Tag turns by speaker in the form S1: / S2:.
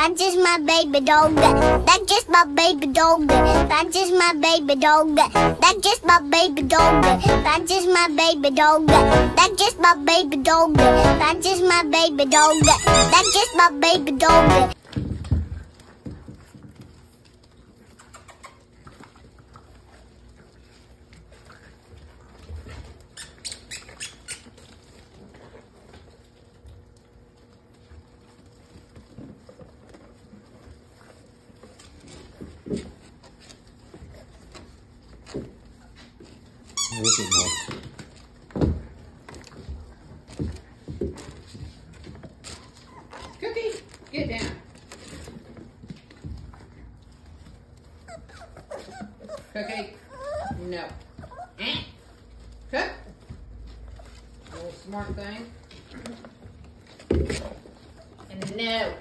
S1: That's just my baby dog. That's just my baby dog. That's just my baby dog. That's just my baby dog. That's just my baby dog. That's just my baby dog. That's just my baby dog. That's just my baby dog.
S2: Get down. Cookie, no. Eh. Cook. Little smart thing. And no.